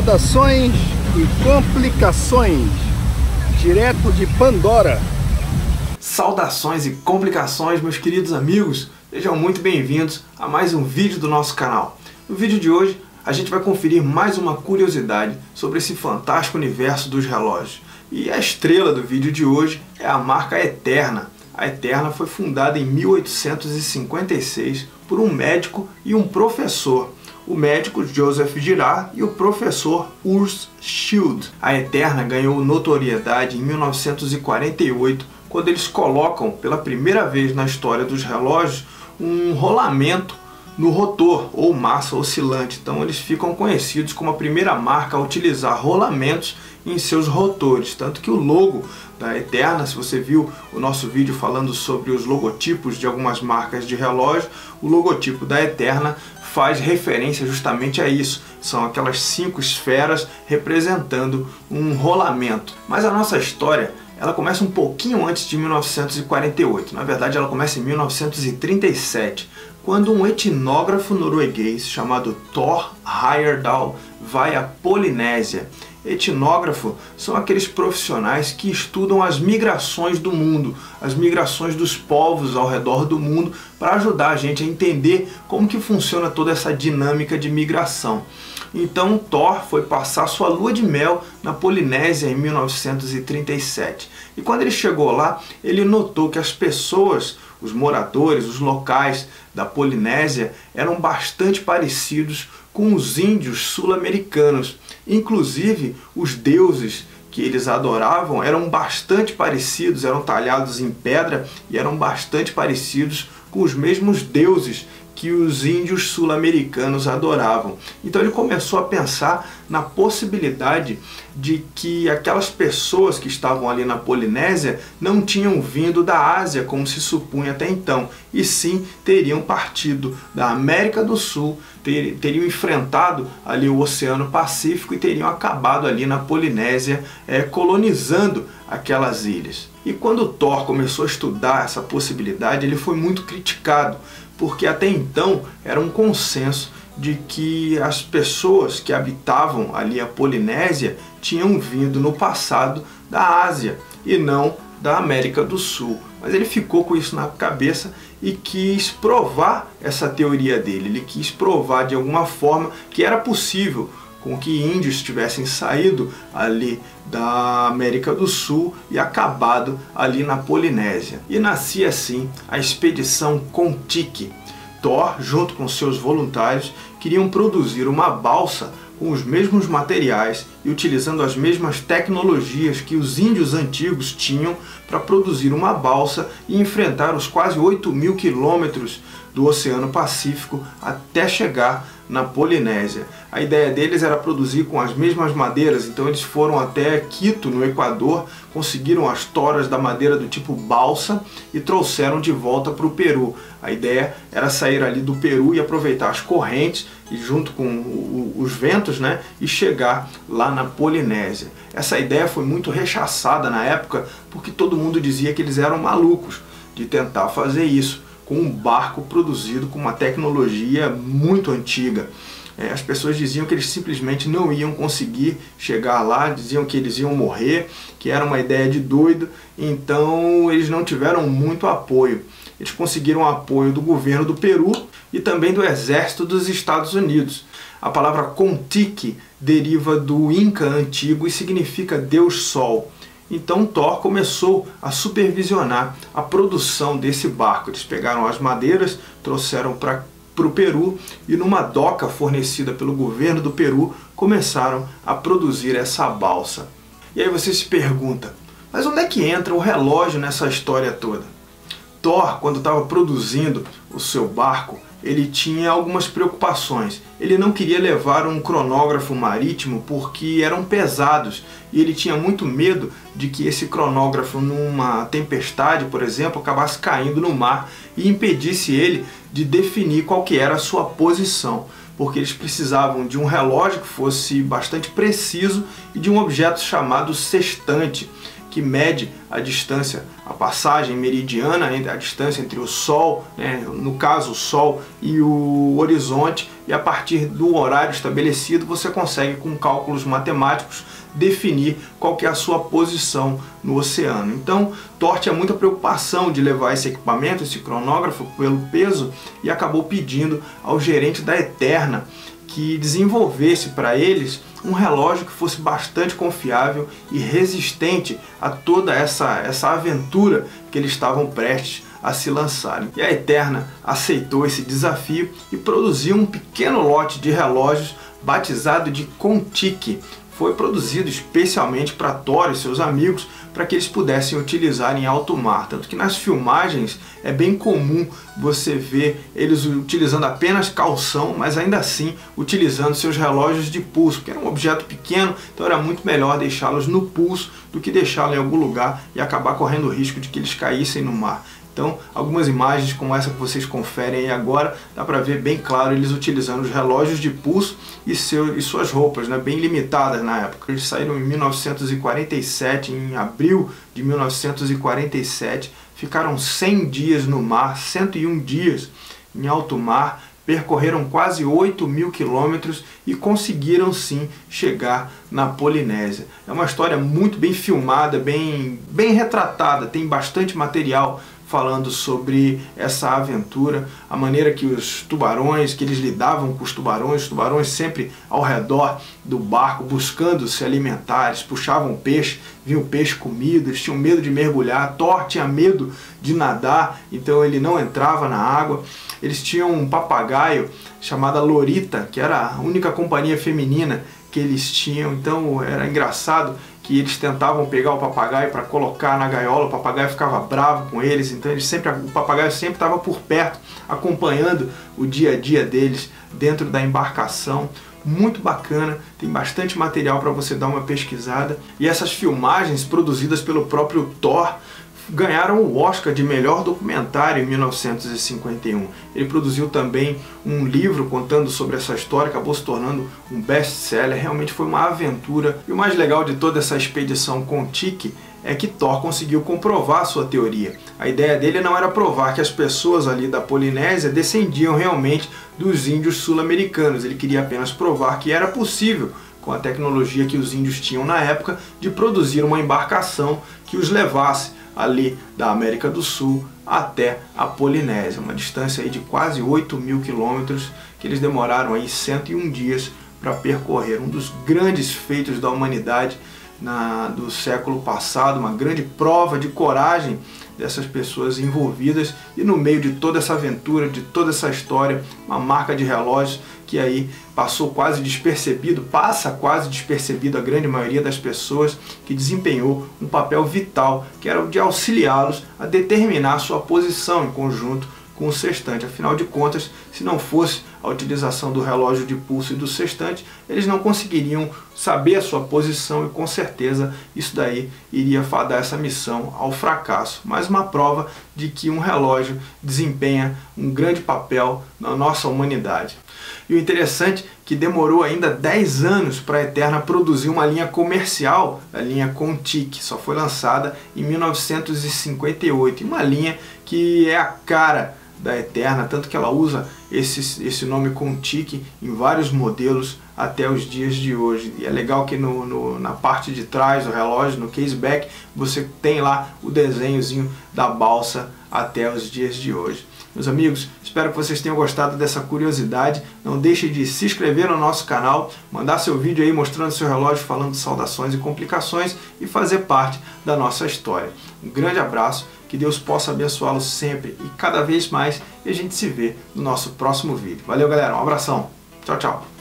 Saudações e complicações, direto de Pandora. Saudações e complicações, meus queridos amigos. Sejam muito bem-vindos a mais um vídeo do nosso canal. No vídeo de hoje, a gente vai conferir mais uma curiosidade sobre esse fantástico universo dos relógios. E a estrela do vídeo de hoje é a marca Eterna. A Eterna foi fundada em 1856 por um médico e um professor o médico Joseph Girard e o professor Urs Schild. A Eterna ganhou notoriedade em 1948, quando eles colocam pela primeira vez na história dos relógios um rolamento no rotor ou massa oscilante. Então eles ficam conhecidos como a primeira marca a utilizar rolamentos em seus rotores, tanto que o logo da Eterna, se você viu o nosso vídeo falando sobre os logotipos de algumas marcas de relógio, o logotipo da Eterna faz referência justamente a isso. São aquelas cinco esferas representando um rolamento. Mas a nossa história ela começa um pouquinho antes de 1948. Na verdade, ela começa em 1937, quando um etnógrafo norueguês chamado Thor Heyerdahl vai à Polinésia Etnógrafo são aqueles profissionais que estudam as migrações do mundo, as migrações dos povos ao redor do mundo, para ajudar a gente a entender como que funciona toda essa dinâmica de migração. Então Thor foi passar sua lua de mel na Polinésia em 1937. E quando ele chegou lá, ele notou que as pessoas, os moradores, os locais da Polinésia eram bastante parecidos com os índios sul-americanos. Inclusive, os deuses que eles adoravam eram bastante parecidos, eram talhados em pedra e eram bastante parecidos com os mesmos deuses que os índios sul-americanos adoravam. Então ele começou a pensar na possibilidade de que aquelas pessoas que estavam ali na Polinésia não tinham vindo da Ásia, como se supunha até então, e sim teriam partido da América do Sul, ter, teriam enfrentado ali o Oceano Pacífico e teriam acabado ali na Polinésia, é, colonizando aquelas ilhas. E quando Thor começou a estudar essa possibilidade, ele foi muito criticado, porque até então era um consenso de que as pessoas que habitavam ali a Polinésia tinham vindo no passado da Ásia e não da América do Sul. Mas ele ficou com isso na cabeça e quis provar essa teoria dele. Ele quis provar de alguma forma que era possível com que índios tivessem saído ali da América do Sul e acabado ali na Polinésia. E nascia assim a expedição Contique. Thor, junto com seus voluntários, queriam produzir uma balsa com os mesmos materiais e utilizando as mesmas tecnologias que os índios antigos tinham para produzir uma balsa e enfrentar os quase 8 mil quilômetros do Oceano Pacífico até chegar na Polinésia. A ideia deles era produzir com as mesmas madeiras, então eles foram até Quito, no Equador, conseguiram as toras da madeira do tipo balsa e trouxeram de volta para o Peru. A ideia era sair ali do Peru e aproveitar as correntes e junto com os ventos, né, e chegar lá na Polinésia. Essa ideia foi muito rechaçada na época porque todo mundo dizia que eles eram malucos de tentar fazer isso com um barco produzido com uma tecnologia muito antiga. É, as pessoas diziam que eles simplesmente não iam conseguir chegar lá, diziam que eles iam morrer, que era uma ideia de doido, então eles não tiveram muito apoio. Eles conseguiram apoio do governo do Peru e também do exército dos Estados Unidos. A palavra Contique deriva do Inca antigo e significa Deus Sol. Então Thor começou a supervisionar a produção desse barco. Eles pegaram as madeiras, trouxeram para o Peru e numa doca fornecida pelo governo do Peru começaram a produzir essa balsa. E aí você se pergunta, mas onde é que entra o relógio nessa história toda? Thor, quando estava produzindo o seu barco, ele tinha algumas preocupações. Ele não queria levar um cronógrafo marítimo porque eram pesados. E ele tinha muito medo de que esse cronógrafo, numa tempestade, por exemplo, acabasse caindo no mar e impedisse ele de definir qual que era a sua posição, porque eles precisavam de um relógio que fosse bastante preciso e de um objeto chamado sextante que mede a distância, a passagem meridiana, a distância entre o Sol, né, no caso o Sol, e o horizonte, e a partir do horário estabelecido você consegue com cálculos matemáticos definir qual que é a sua posição no oceano. Então, Tort tinha muita preocupação de levar esse equipamento, esse cronógrafo, pelo peso e acabou pedindo ao gerente da Eterna que desenvolvesse para eles um relógio que fosse bastante confiável e resistente a toda essa, essa aventura que eles estavam prestes a se lançarem. E a Eterna aceitou esse desafio e produziu um pequeno lote de relógios batizado de Contique, foi produzido especialmente para Thor e seus amigos para que eles pudessem utilizar em alto mar. Tanto que nas filmagens é bem comum você ver eles utilizando apenas calção, mas ainda assim utilizando seus relógios de pulso, que era um objeto pequeno, então era muito melhor deixá-los no pulso do que deixá-los em algum lugar e acabar correndo o risco de que eles caíssem no mar. Então, algumas imagens como essa que vocês conferem aí agora, dá para ver bem claro eles utilizando os relógios de pulso e, seu, e suas roupas, né, bem limitadas na época. Eles saíram em 1947, em abril de 1947, ficaram 100 dias no mar, 101 dias em alto mar, percorreram quase 8 mil quilômetros e conseguiram sim chegar na Polinésia. É uma história muito bem filmada, bem, bem retratada, tem bastante material falando sobre essa aventura, a maneira que os tubarões, que eles lidavam com os tubarões, os tubarões sempre ao redor do barco buscando se alimentar, eles puxavam peixe, viam peixe comido, eles tinham medo de mergulhar, Thor tinha medo de nadar, então ele não entrava na água. Eles tinham um papagaio chamado Lorita, que era a única companhia feminina que eles tinham, então era engraçado que eles tentavam pegar o papagaio para colocar na gaiola, o papagaio ficava bravo com eles, então eles sempre, o papagaio sempre estava por perto, acompanhando o dia a dia deles dentro da embarcação. Muito bacana, tem bastante material para você dar uma pesquisada. E essas filmagens produzidas pelo próprio Thor ganharam o Oscar de melhor documentário em 1951. Ele produziu também um livro contando sobre essa história, acabou se tornando um best-seller. Realmente foi uma aventura. E o mais legal de toda essa expedição com Tiki é que Thor conseguiu comprovar sua teoria. A ideia dele não era provar que as pessoas ali da Polinésia descendiam realmente dos índios sul-americanos. Ele queria apenas provar que era possível com a tecnologia que os índios tinham na época, de produzir uma embarcação que os levasse ali da América do Sul até a Polinésia, uma distância aí de quase 8 mil quilômetros que eles demoraram aí 101 dias para percorrer, um dos grandes feitos da humanidade na, do século passado, uma grande prova de coragem dessas pessoas envolvidas. E no meio de toda essa aventura, de toda essa história, uma marca de relógio que aí passou quase despercebido, passa quase despercebido a grande maioria das pessoas que desempenhou um papel vital, que era o de auxiliá-los a determinar sua posição em conjunto com o sextante. Afinal de contas, se não fosse a utilização do relógio de pulso e do sextante, eles não conseguiriam saber a sua posição e com certeza isso daí iria fadar essa missão ao fracasso. Mais uma prova de que um relógio desempenha um grande papel na nossa humanidade. E o interessante é que demorou ainda 10 anos para a Eterna produzir uma linha comercial, a linha Contic, só foi lançada em 1958, uma linha que é a cara da Eterna, tanto que ela usa esse, esse nome Contic em vários modelos até os dias de hoje. E é legal que no, no, na parte de trás do relógio, no caseback, você tem lá o desenhozinho da balsa até os dias de hoje. Meus amigos, espero que vocês tenham gostado dessa curiosidade. Não deixe de se inscrever no nosso canal, mandar seu vídeo aí mostrando seu relógio, falando saudações e complicações e fazer parte da nossa história. Um grande abraço, que Deus possa abençoá-los sempre e cada vez mais e a gente se vê no nosso próximo vídeo. Valeu galera, um abração, tchau tchau.